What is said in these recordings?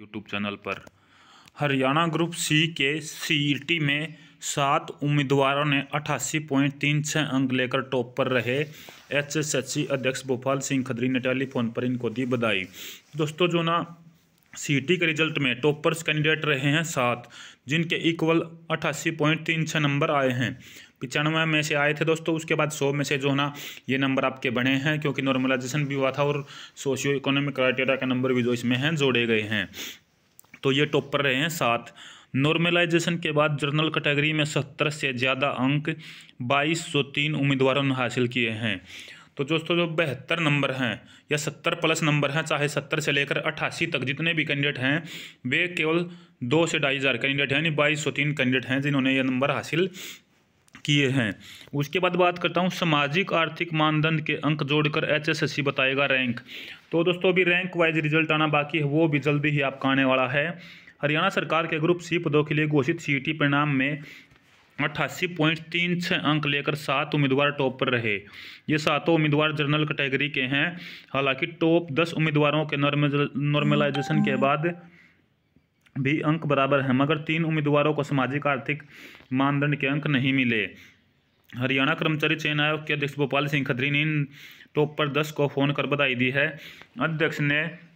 YouTube channel पर। Haryana group C के CET में सात उम्मीदवारों ने अठासी पॉइंट तीन छः अंक लेकर टॉप पर रहे। एच एस एच सी अध्यक्ष भोपाल सिंह खदरी ने टेलीफोन पर इनको दी बधाई। दोस्तों, जो ना सी के रिज़ल्ट में टॉपर्स कैंडिडेट रहे हैं सात, जिनके इक्वल अठासी पॉइंट तीन छः नंबर आए हैं। पचानवे में से आए थे दोस्तों, उसके बाद सौ में से जो है ना, ये नंबर आपके बने हैं, क्योंकि नॉर्मलाइजेशन भी हुआ था और सोशियो इकोनॉमिक क्राइटेरिया के नंबर भी जो इसमें हैं, जोड़े गए हैं। तो ये टॉप पर रहे हैं सात। नॉर्मलाइजेशन के बाद जर्नल कैटेगरी में सत्तर से ज़्यादा अंक, बाईस सौ तीन उम्मीदवारों ने हासिल किए हैं। तो दोस्तों, जो बेहतर नंबर हैं, या सत्तर प्लस नंबर हैं, चाहे सत्तर से लेकर अट्ठासी तक जितने भी कैंडिडेट हैं, वे केवल दो से ढाई हज़ार कैंडिडेट हैं, यानी बाईस सौ तीन कैंडिडेट हैं, जिन्होंने ये नंबर हासिल किए हैं। उसके बाद बात करता हूँ सामाजिक आर्थिक मानदंड के अंक जोड़कर एच एस एस सी बताएगा रैंक। तो दोस्तों, अभी रैंक वाइज रिज़ल्ट आना बाकी है, वो भी जल्दी ही आपका आने वाला है। हरियाणा सरकार के ग्रुप सी पदों के लिए घोषित सीटी परिणाम में अट्ठासी पॉइंट तीन छः अंक लेकर सात उम्मीदवार टॉप पर रहे। ये सातों उम्मीदवार जनरल कैटेगरी के हैं। हालाँकि टॉप दस उम्मीदवारों के नॉर्मलाइजेशन के बाद भी अंक बराबर हैं, मगर तीन उम्मीदवारों को सामाजिक, आर्थिक मानदंड के अंक नहीं मिले। हरियाणा कर्मचारी चयन आयोग के अध्यक्ष गोपाल सिंह खत्री ने इन पर दस को फ़ोन कर बधाई दी है। अध्यक्ष ने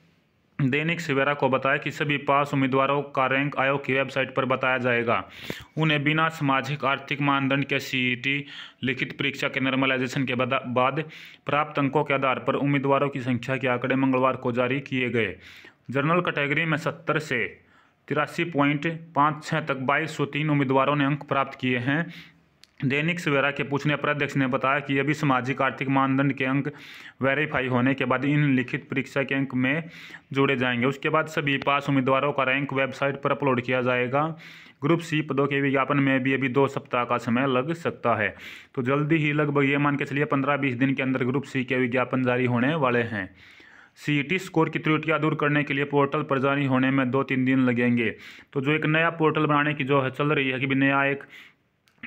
दैनिक सवेरा को बताया कि सभी पास उम्मीदवारों का रैंक आयोग की वेबसाइट पर बताया जाएगा। उन्हें बिना सामाजिक, आर्थिक मानदंड के सीईटी, लिखित परीक्षा के नॉर्मलाइजेशन के बाद प्राप्त अंकों के आधार पर उम्मीदवारों की संख्या के आंकड़े मंगलवार को जारी किए गए। जनरल कैटेगरी में सत्तर से तिरासी पॉइंट पाँच छः तक बाईस सौ तीन उम्मीदवारों ने अंक प्राप्त किए हैं। दैनिक सवेरा के पूछने पर अध्यक्ष ने बताया कि अभी सामाजिक, आर्थिक मानदंड के अंक वेरीफाई होने के बाद इन लिखित परीक्षा के अंक में जोड़े जाएँगे। उसके बाद सभी पास उम्मीदवारों का रैंक वेबसाइट पर अपलोड किया जाएगा। ग्रुप सी पदों के विज्ञापन में भी अभी दो सप्ताह का समय लग सकता है। तो जल्दी ही लगभग ये मान के चलिए, पंद्रह बीस दिन के अंदर ग्रुप सी के विज्ञापन जारी होने वाले हैं। सीईटी स्कोर की त्रुटियाँ दूर करने के लिए पोर्टल पर जारी होने में दो तीन दिन लगेंगे। तो जो एक नया पोर्टल बनाने की जो है चल रही है कि भी नया एक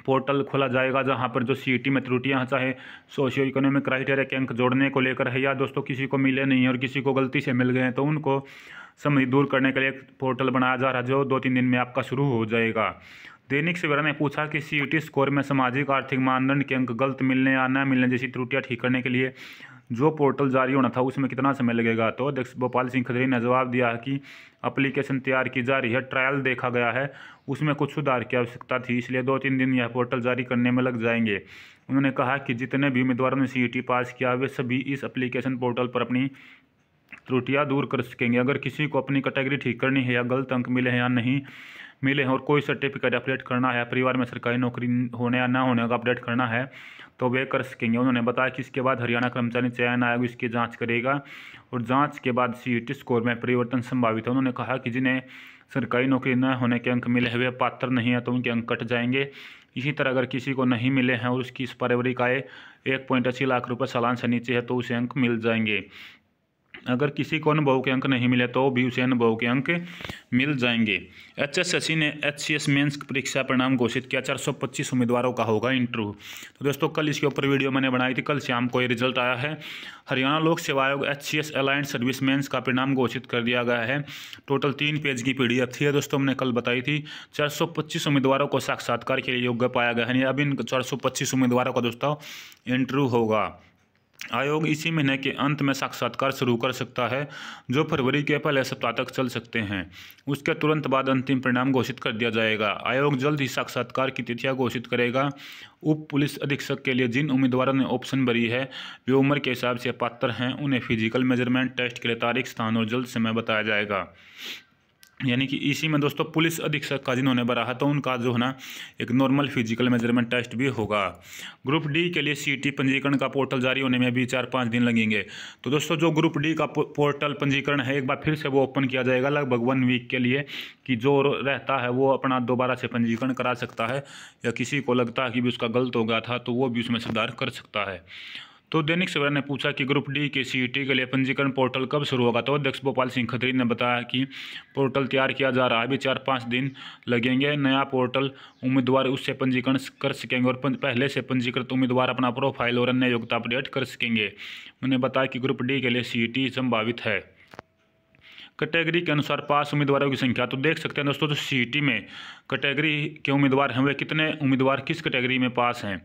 पोर्टल खोला जाएगा जहाँ पर जो सीईटी में त्रुटियाँ चाहे सोशियो इकोनॉमिक क्राइटेरिया के अंक जोड़ने को लेकर है या दोस्तों किसी को मिले नहीं और किसी को गलती से मिल गए हैं तो उनको समझ दूर करने के लिए एक पोर्टल बनाया जा रहा है जो दो तीन दिन में आपका शुरू हो जाएगा। दैनिक सवेरा ने पूछा कि सीईटी स्कोर में सामाजिक आर्थिक मानदंड के अंक गलत मिलने या न मिलने जैसी त्रुटियाँ ठीक करने के लिए जो पोर्टल जारी होना था, उसमें कितना समय लगेगा? तो अध्यक्ष भोपाल सिंह खदरी ने जवाब दिया कि अप्लीकेशन तैयार की जा रही है ट्रायल देखा गया है, उसमें कुछ सुधार की आवश्यकता थी, इसलिए दो तीन दिन यह पोर्टल जारी करने में लग जाएँगे। उन्होंने कहा कि जितने भी उम्मीदवारों ने सी पास किया, वे सभी इस अप्लीकेशन पोर्टल पर अपनी त्रुटियाँ दूर कर सकेंगे। अगर किसी को अपनी कैटेगरी ठीक करनी है या गलत अंक मिले हैं या नहीं मिले हैं और कोई सर्टिफिकेट अपडेट करना है, परिवार में सरकारी नौकरी होने या ना होने का अपडेट करना है तो वे कर सकेंगे। उन्होंने बताया कि इसके बाद हरियाणा कर्मचारी चयन आयोग इसकी जाँच करेगा और जाँच के बाद सी स्कोर में परिवर्तन संभावित है। उन्होंने कहा कि जिन्हें सरकारी नौकरी न होने के अंक मिले हैं, वे पात्र नहीं है तो उनके अंक कट जाएँगे। इसी तरह अगर किसी को नहीं मिले हैं और उसकी इस पारिवारिक आय एक पॉइंट अस्सी लाख रुपये सालान से नीचे है तो उसे अंक मिल जाएँगे। अगर किसी को अनुभव के अंक नहीं मिले तो भी उसे अनुभव के अंक मिल जाएँगे। एच एस एस सी ने एच सी एस मेन्स परीक्षा परिणाम घोषित किया, चार सौ पच्चीस उम्मीदवारों का होगा इंटरव्यू। तो दोस्तों, कल इसके ऊपर वीडियो मैंने बनाई थी, कल शाम को ये रिज़ल्ट आया है। हरियाणा लोक सेवा आयोग H C S alliance service mains का परिणाम घोषित कर दिया गया है। टोटल तीन पेज की पी डी एफ़ थी दोस्तों हमने कल बताई थी। चार सौ पच्चीस उम्मीदवारों को साक्षात्कार के लिए योग्य पाया गया है। अब इन चार सौ पच्चीस उम्मीदवारों का दोस्तों, इंटरव्यू होगा। आयोग इसी महीने के अंत में साक्षात्कार शुरू कर सकता है, जो फरवरी के पहले सप्ताह तक चल सकते हैं। उसके तुरंत बाद अंतिम परिणाम घोषित कर दिया जाएगा। आयोग जल्द ही साक्षात्कार की तिथियाँ घोषित करेगा। उप पुलिस अधीक्षक के लिए जिन उम्मीदवारों ने ऑप्शन भरी है, वे उम्र के हिसाब से पात्र हैं। उन्हें फ़िज़िकल मेज़रमेंट टेस्ट के लिए तारीख, स्थान और जल्द समय बताया जाएगा। यानी कि इसी में दोस्तों पुलिस अधीक्षक का जिन्होंने भरा है तो उनका जो है ना, एक नॉर्मल फ़िज़िकल मेज़रमेंट टेस्ट भी होगा। ग्रुप डी के लिए सीटी पंजीकरण का पोर्टल जारी होने में भी चार पाँच दिन लगेंगे। तो दोस्तों, जो ग्रुप डी का पोर्टल पंजीकरण है, एक बार फिर से वो ओपन किया जाएगा लगभग वन वीक के लिए, कि जो रहता है वो अपना दोबारा से पंजीकरण करा सकता है, या किसी को लगता है कि भी उसका गलत हो गया था तो वो भी उसमें सुधार कर सकता है। तो दैनिक सवेरा ने पूछा कि ग्रुप डी के सीईटी के लिए पंजीकरण पोर्टल कब शुरू होगा? तो अध्यक्ष भोपाल सिंह खत्री ने बताया कि पोर्टल तैयार किया जा रहा है। अभी चार पाँच दिन लगेंगे। नया पोर्टल उम्मीदवार उससे पंजीकरण कर सकेंगे और पहले से पंजीकृत उम्मीदवार अपना प्रोफ़ाइल और अन्य योग्यता अपडेट कर सकेंगे। उन्हें बताया कि ग्रुप डी के लिए सी संभावित है। कैटेगरी के अनुसार पास उम्मीदवारों की संख्या तो देख सकते हैं दोस्तों जो सी में कैटेगरी के उम्मीदवार हैं वे कितने? उम्मीदवार किस कैटेगरी में पास हैं?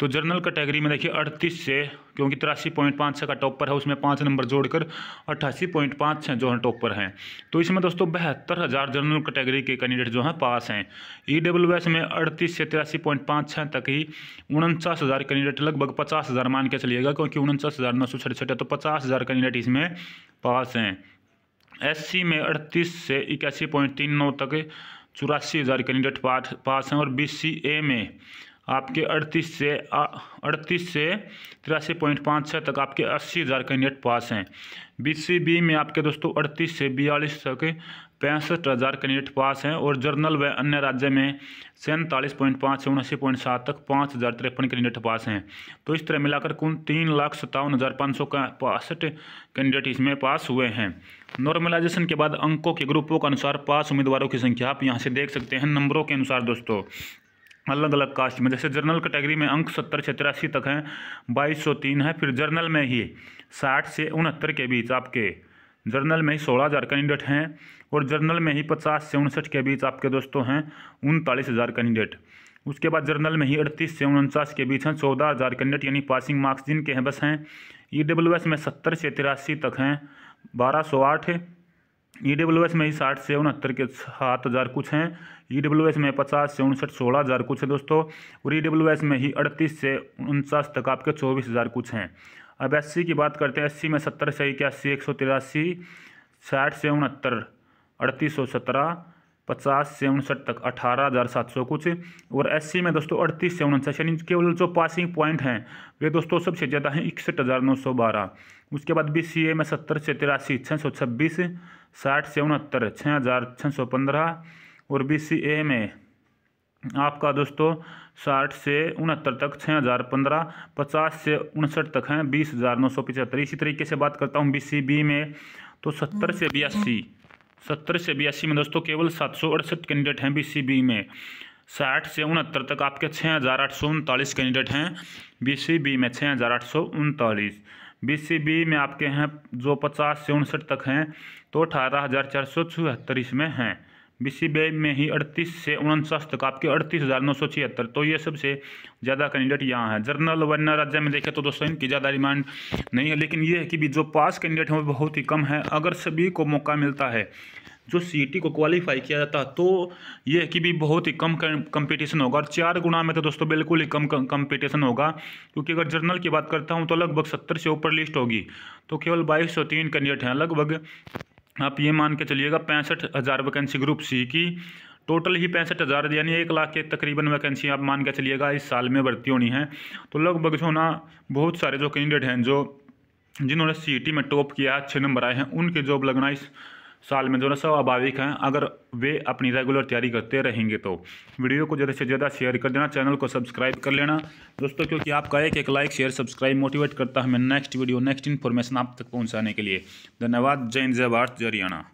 तो जनरल कैटेगरी में देखिए, अड़तीस से, क्योंकि तिरासी पॉइंट पाँच छः का टॉपर है, उसमें पाँच नंबर जोड़कर अट्ठासी पॉइंट पाँच छः जो है टॉपर हैं। तो इसमें दोस्तों बहत्तर हज़ार जनरल कैटेगरी के कैंडिडेट जो हैं पास हैं। ई डब्ल्यू एस में अड़तीस से तिरासी पॉइंट पाँच छः तक ही उनचास हज़ार कैंडिडेट, लगभग पचास हज़ार मान के चलिएगा, क्योंकि उनचास हज़ार नौ सौ छठ है तो पचास हज़ार कैंडिडेट इसमें पास हैं। एससी में अड़तीस से इक्यासी पॉइंट तीन नौ तक चौरासी हज़ार कैंडिडेट पास हैं और बीसीए में आपके अड़तीस से अड़तीस से तिरासी पॉइंट पाँच छः तक आपके अस्सी हज़ार कैंडिडेट पास हैं। बीसीबी में आपके दोस्तों अड़तीस से बयालीस तक पैंसठ हज़ार कैंडिडेट पास हैं और जर्नल व अन्य राज्य में सैंतालीस पॉइंट पाँच से उनासी पॉइंट सात तक पाँच हज़ार तिरपन कैंडिडेट पास हैं। तो इस तरह मिलाकर कुल तीन लाख सत्तावन हज़ार पाँच सौ बासठ कैंडिडेट इसमें पास हुए हैं। नॉर्मलाइजेशन के बाद अंकों के ग्रुपों के अनुसार पास उम्मीदवारों की संख्या आप यहाँ से देख सकते हैं नंबरों के अनुसार दोस्तों। अलग अलग कास्ट में, जैसे जर्नल कैटेगरी में अंक सत्तर से तिरासी तक हैं, बाईस सौ तीन है, फिर जर्नल में ही साठ से उनहत्तर के बीच आपके। जर्नल में ही सोलह हज़ार कैंडिडेट हैं और जर्नल में ही पचास से उनसठ के बीच आपके दोस्तों हैं उनतालीस हज़ार कैंडिडेट। उसके बाद जर्नल में ही अड़तीस से उनचास के बीच हैं चौदह हज़ार कैंडिडेट, यानी पासिंग मार्क्स जिनके हैं बस हैं। ई डब्ल्यू एस में सत्तर से तिरासी तक हैं, बारह सौ आठ ई डब्ल्यू एस में ही साठ से उनहत्तर के सात हज़ार कुछ हैं। ई डब्ल्यू एस में पचास से उनसठ, सोलह हज़ार कुछ है दोस्तों। और ई डब्ल्यू एस में ही अड़तीस से उनचास तक आपके चौबीस हज़ार कुछ हैं। अब एस सी की बात करते हैं एस सी में सत्तर से इक्यासी, एक सौ तिरासी, साठ से उनहत्तर, अड़तीस सौ सत्रह, पचास से उनसठ तक अठारह हज़ार सात सौ कुछ। और एस सी में दोस्तों अड़तीस से उनचास यानी केवल जो पासिंग पॉइंट हैं, वे दोस्तों सबसे ज़्यादा हैं, इकसठ हज़ार नौ सौ बारह। उसके बाद बी सी ए में सत्तर से तिरासी छः सौ छब्बीस, साठ से उनहत्तर छः हज़ार छः सौ पंद्रह। और बी सी ए में आपका दोस्तों, साठ से उनहत्तर तक छः हज़ार पंद्रह, पचास से उनसठ तक हैं, बीस हज़ार नौ सौ पचहत्तर। इसी तरीके से बात करता हूँ बी सी बी में तो सत्तर से बयासी, सत्तर से बयासी में दोस्तों केवल सात सौ अड़सठ कैंडिडेट हैं बी सी बी में। साठ से उनहत्तर तक आपके छः हज़ार आठ सौ उनतालीस कैंडिडेट हैं बी सी बी में छः हज़ार आठ सौ उनतालीस। बी सी बी में आपके हैं जो पचास से उनसठ तक हैं तो अठारह हज़ार चार सौ चौहत्तर इसमें हैं। बी सी बी में ही अड़तीस से उनचास तक आपके अड़तीस हज़ार नौ सौ छिहत्तर। तो ये सबसे ज़्यादा कैंडिडेट यहाँ है। जनरल वन्य राज्य में देखें तो दोस्तों, इनकी ज़्यादा डिमांड नहीं है, लेकिन ये है कि भी जो पास कैंडिडेट हैं वो बहुत ही कम है। अगर सभी को मौका मिलता है, जो सीटी को क्वालिफाई किया जाता तो ये है कि भी बहुत ही कम कंपटीशन होगा। और चार गुना में तो दोस्तों बिल्कुल ही कम कंपटीशन होगा। क्योंकि अगर जर्नल की बात करता हूँ तो लगभग सत्तर से ऊपर लिस्ट होगी। तो केवल बाईस सौ तीन कैंडिडेट हैं, लगभग आप ये मान के चलिएगा, पैंसठ हज़ार वैकेंसी ग्रुप सी की। टोटल ही पैंसठ हज़ार, यानी एक लाख के तकरीबन वैकेंसी आप मान के चलिएगा, इस साल में भर्ती होनी है। तो लगभग जो ना, बहुत सारे जो कैंडिडेट हैं, जो जिन्होंने सीटी में टॉप किया, अच्छे नंबर आए हैं, उनके जॉब लगना इस साल में दोनों स्वाभाविक हैं। अगर वे अपनी रेगुलर तैयारी करते रहेंगे तो। वीडियो को ज़्यादा से ज़्यादा शेयर कर देना, चैनल को सब्सक्राइब कर लेना। दोस्तों, क्योंकि आपका एक एक लाइक, शेयर, सब्सक्राइब मोटिवेट करता है हमें नेक्स्ट वीडियो, नेक्स्ट इन्फॉर्मेशन आप तक पहुँचाने के लिए। धन्यवाद। जय हिंद, जय भारत, जय हरियाणा।